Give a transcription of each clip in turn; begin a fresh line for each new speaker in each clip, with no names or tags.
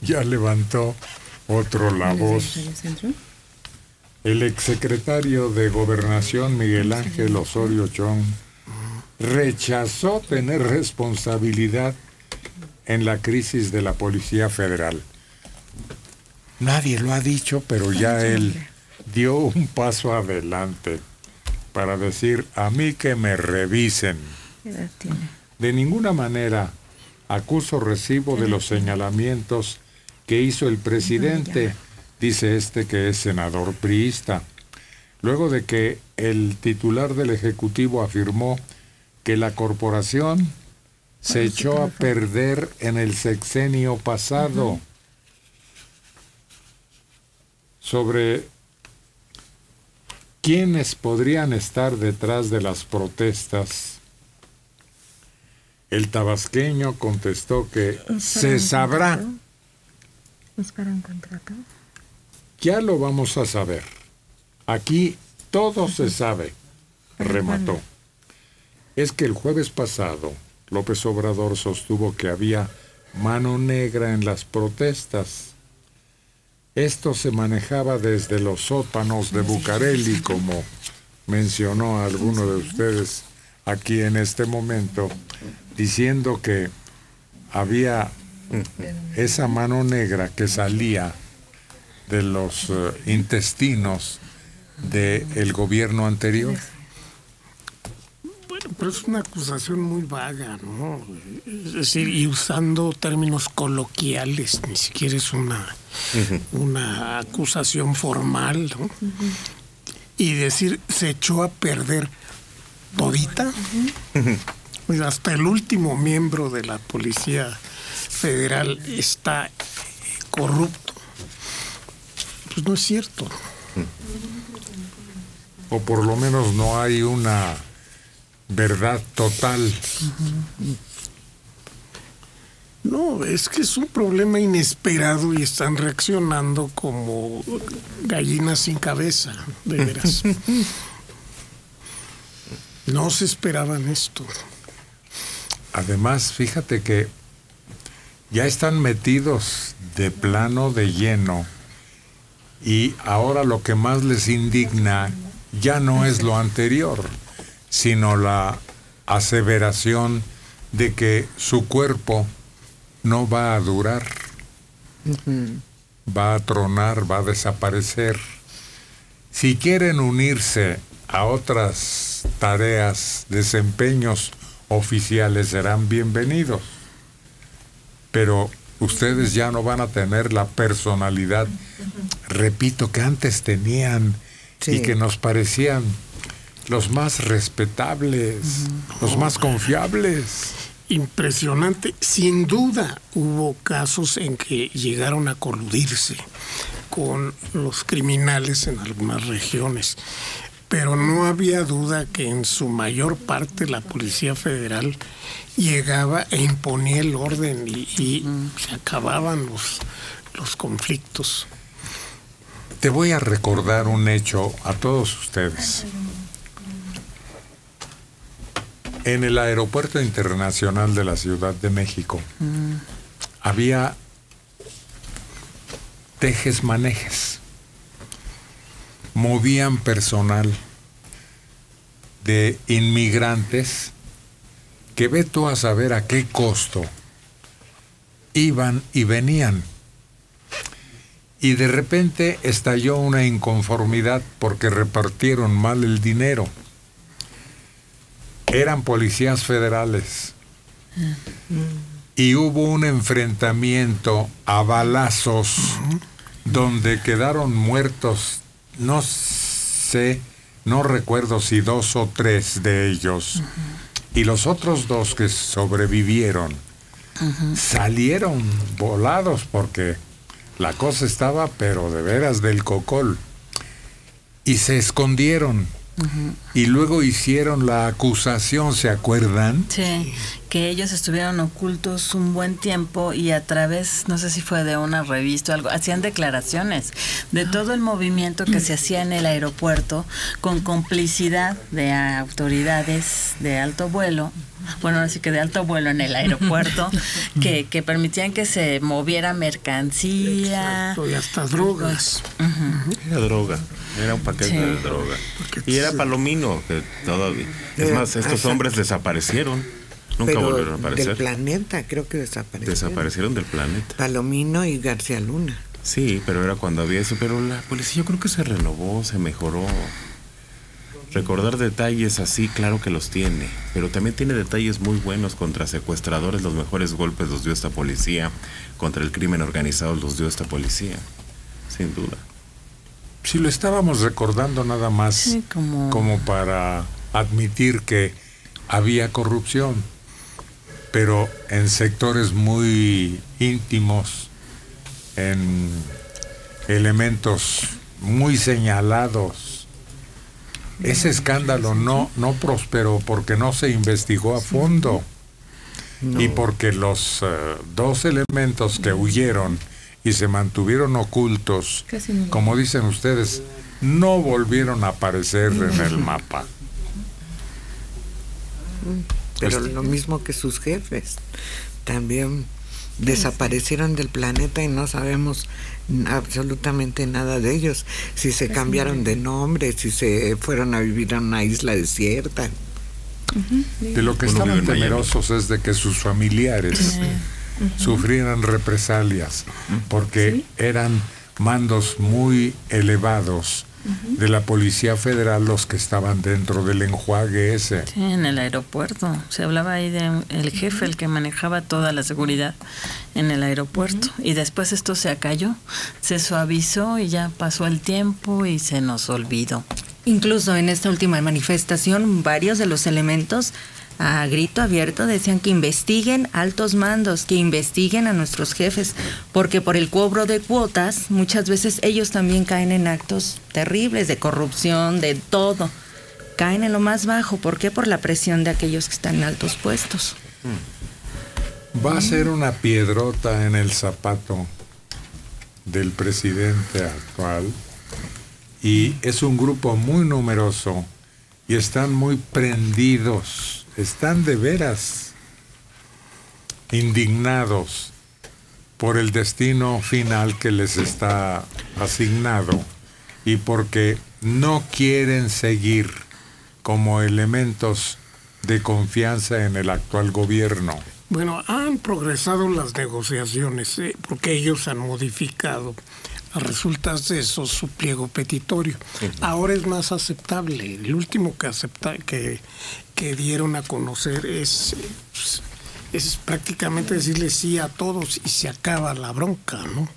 ya levantó otro la voz. El exsecretario de Gobernación Miguel Ángel Osorio Chong rechazó tener responsabilidad en la crisis de la Policía Federal. Nadie lo ha dicho, pero ya él dio un paso adelante para decir a mí que me revisen. De ninguna manera acuso recibo de los señalamientos que hizo el presidente, dice este que es senador priista, luego de que el titular del Ejecutivo afirmó que la corporación se echó a perder en el sexenio pasado. Sobre quiénes podrían estar detrás de las protestas, el tabasqueño contestó que se sabrá. Ya lo vamos a saber. Aquí todo se sabe, remató. Es que el jueves pasado López Obrador sostuvo que había mano negra en las protestas. Esto se manejaba desde los sótanos de Bucareli, como mencionó alguno de ustedes aquí en este momento, diciendo que había esa mano negra que salía de los eh, intestinos del gobierno anterior.
Bueno, pero es una acusación muy vaga, ¿no? Es decir, y usando términos coloquiales, ni siquiera es una, una acusación formal, ¿no? Y decir, se echó a perder todita. Hasta el último miembro de la Policía Federal está corrupto. Pues no es cierto.
O por lo menos no hay una verdad total.
No, es que es un problema inesperado y están reaccionando como gallinas sin cabeza, de veras. No se esperaban esto.
Además, fíjate que ya están metidos de plano de lleno y ahora lo que más les indigna ya no es lo anterior, sino la aseveración de que su cuerpo no va a durar, va a tronar, va a desaparecer. Si quieren unirse a otras tareas, desempeños oficiales, serán bienvenidos. Pero ustedes ya no van a tener la personalidad, repito, que antes tenían y que nos parecían los más respetables, los más confiables.
Impresionante. Sin duda hubo casos en que llegaron a coludirse con los criminales en algunas regiones, pero no había duda que en su mayor parte la Policía Federal llegaba e imponía el orden y, se acababan los, los conflictos.
Te voy a recordar un hecho a todos ustedes. En el Aeropuerto Internacional de la Ciudad de México había tejes manejes. Movían personal de inmigrantes que ve tú a saber a qué costo iban y venían. Y de repente estalló una inconformidad porque repartieron mal el dinero eran policías federales. Y hubo un enfrentamiento a balazos donde quedaron muertos, no sé, no recuerdo si dos o tres de ellos. Y los otros dos que sobrevivieron salieron volados porque la cosa estaba, pero de veras del cocol. Y se escondieron y luego hicieron la acusación, ¿se acuerdan?
Sí, que ellos estuvieron ocultos un buen tiempo y a través, no sé si fue de una revista o algo, hacían declaraciones de todo el movimiento que se hacía en el aeropuerto con complicidad de autoridades de alto vuelo bueno, así que de alto vuelo en el aeropuerto, que, que permitían que se moviera mercancía.
y hasta drogas.
Era droga, era un paquete de droga. Y era palomino, que todavía. Es más, estos
hasta-
hombres desaparecieron. Nunca
Pero
volvieron a aparecer.
del planeta creo que desaparecieron.
Desaparecieron del planeta.
Palomino y García Luna.
Sí, pero era cuando había eso. Pero la policía yo creo que se renovó, se mejoró. Recordar detalles así, claro que los tiene. Pero también tiene detalles muy buenos contra secuestradores. Los mejores golpes los dio esta policía. Contra el crimen organizado los dio esta policía. Sin duda.
Si lo estábamos recordando nada más
Sí, como-
como para admitir que había corrupción, pero en sectores muy íntimos, en elementos muy señalados. Ese escándalo no, no prosperó porque no se investigó a fondo y porque los eh, dos elementos que huyeron y se mantuvieron ocultos,
no.
como dicen ustedes, no volvieron a aparecer en el mapa.
Pero
Pues-
lo mismo que sus jefes. También desaparecieron del planeta y no sabemos absolutamente nada de ellos. Si se cambiaron de nombre, si se fueron a vivir a una isla desierta.
De lo que estaban temerosos es de que sus familiares sufrieran represalias, porque eran mandos muy elevados de la Policía Federal los que estaban dentro del enjuague ese.
Sí, en el aeropuerto. Se hablaba ahí de un- el jefe, el que manejaba toda la seguridad en el aeropuerto. Y después esto se acalló, se suavizó y ya pasó el tiempo y se nos olvidó.
Incluso en esta última manifestación, varios de los elementos a grito abierto decían que investiguen altos mandos, que investiguen a nuestros jefes, porque por el cobro de cuotas muchas veces ellos también caen en actos terribles de corrupción, de todo. Caen en lo más bajo. ¿Por qué? Por la presión de aquellos que están en altos puestos.
Va a ser una piedrota en el zapato del presidente actual y es un grupo muy numeroso y están muy prendidos, están de veras indignados por el destino final que les está asignado y porque no quieren seguir como elementos de confianza en el actual gobierno.
Bueno, han progresado las negociaciones eh, porque ellos han modificado a resultas de eso su pliego petitorio. Ahora es más aceptable. El último que acepta que, que dieron a conocer es, es, es prácticamente decirle sí a todos y se acaba la bronca, ¿no?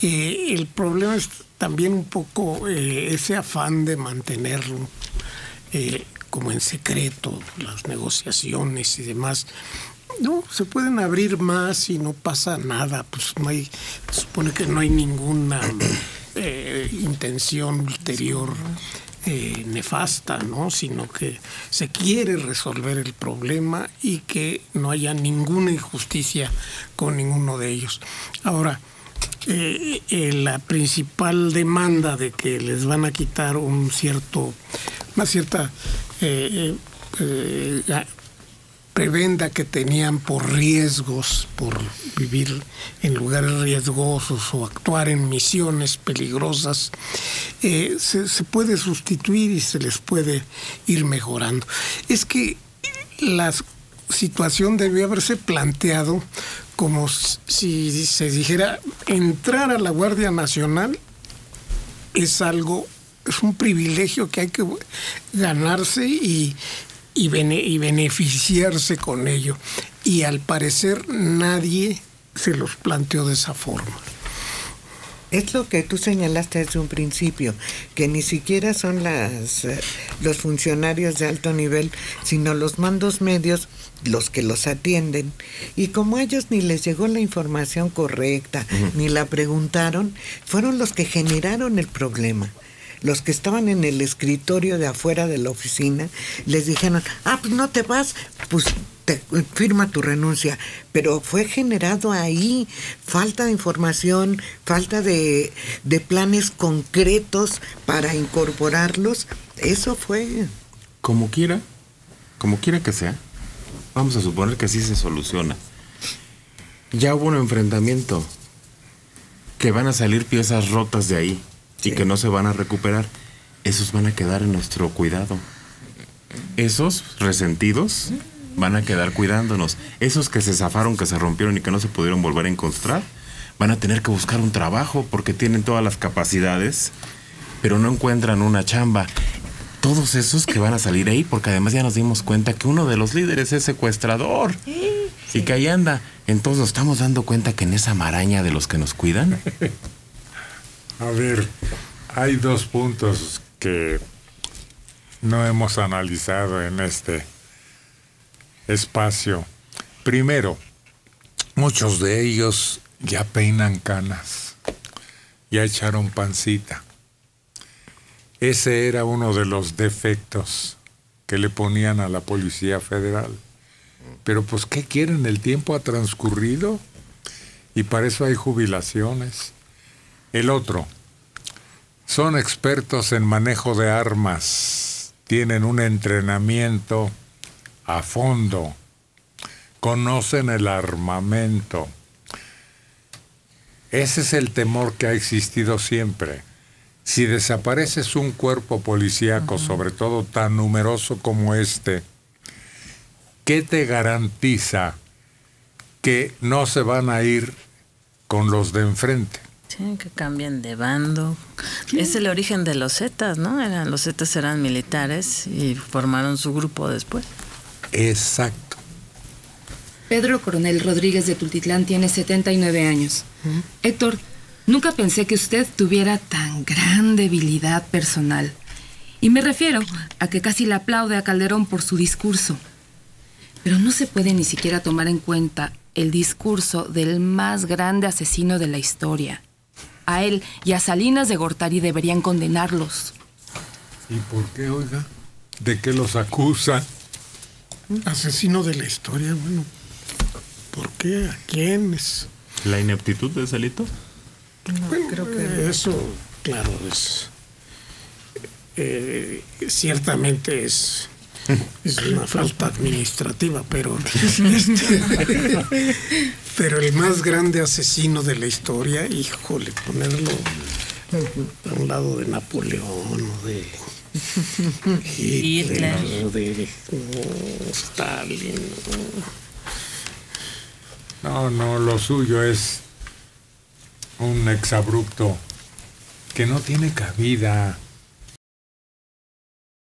Eh, el problema es también un poco eh, ese afán de mantenerlo eh, como en secreto las negociaciones y demás. No, se pueden abrir más y no pasa nada, pues no hay, supone que no hay ninguna eh, intención ulterior eh, nefasta, ¿no? Sino que se quiere resolver el problema y que no haya ninguna injusticia con ninguno de ellos. Ahora, eh, la principal demanda de que les van a quitar un cierto, una cierta eh, prebenda que tenían por riesgos, por vivir en lugares riesgosos o actuar en misiones peligrosas, eh, se, se puede sustituir y se les puede ir mejorando. Es que la situación debió haberse planteado como si se dijera entrar a la Guardia Nacional es algo, es un privilegio que hay que ganarse y, y, bene, y beneficiarse con ello. Y al parecer nadie se los planteó de esa forma.
Es lo que tú señalaste desde un principio, que ni siquiera son las, eh, los funcionarios de alto nivel, sino los mandos medios los que los atienden. Y como a ellos ni les llegó la información correcta, ni la preguntaron, fueron los que generaron el problema. Los que estaban en el escritorio de afuera de la oficina les dijeron, ah, pues no te vas, pues te, firma tu renuncia. Pero fue generado ahí falta de información, falta de, planes concretos para incorporarlos. Eso fue.
Como quiera, como quiera que sea. Vamos a suponer que así se soluciona. Ya hubo un enfrentamiento. Que van a salir piezas rotas de ahí y que no se van a recuperar. Esos van a quedar en nuestro cuidado. Esos resentidos van a quedar cuidándonos. Esos que se zafaron, que se rompieron y que no se pudieron volver a encontrar, van a tener que buscar un trabajo porque tienen todas las capacidades, pero no encuentran una chamba. Todos esos que van a salir ahí, porque además ya nos dimos cuenta que uno de los líderes es secuestrador. Y que ahí anda. Entonces nos estamos dando cuenta que en esa maraña de los que nos cuidan.
A ver, hay dos puntos que no hemos analizado en este espacio. Primero, muchos de ellos ya peinan canas, ya echaron pancita. Ese era uno de los defectos que le ponían a la Policía Federal. Pero pues, ¿qué quieren? El tiempo ha transcurrido y para eso hay jubilaciones. El otro, son expertos en manejo de armas, tienen un entrenamiento a fondo, conocen el armamento. Ese es el temor que ha existido siempre. Si desapareces un cuerpo policíaco, sobre todo tan numeroso como este, ¿qué te garantiza que no se van a ir con los de enfrente?
Sí, que cambien de bando. Es el origen de los Zetas, ¿no? Eran, los Zetas eran militares y formaron su grupo después.
Exacto.
Pedro Coronel Rodríguez de Tultitlán tiene 79 años. Héctor, nunca pensé que usted tuviera tan gran debilidad personal. Y me refiero a que casi le aplaude a Calderón por su discurso. Pero no se puede ni siquiera tomar en cuenta el discurso del más grande asesino de la historia. A él y a Salinas de Gortari deberían condenarlos.
¿Y por qué, oiga? ¿De qué los acusan?
Asesino de la historia, bueno. ¿Por qué? ¿A quiénes?
¿La ineptitud de Celito?
bueno,
creo que-
Eso, claro, es. eh, ciertamente es. Es una falta administrativa, pero. este, pero el más grande asesino de la historia, híjole, ponerlo a un lado de Napoleón o de. Hitler,
Hitler.
o de no, Stalin. no.
No, no, lo suyo es un exabrupto que no tiene cabida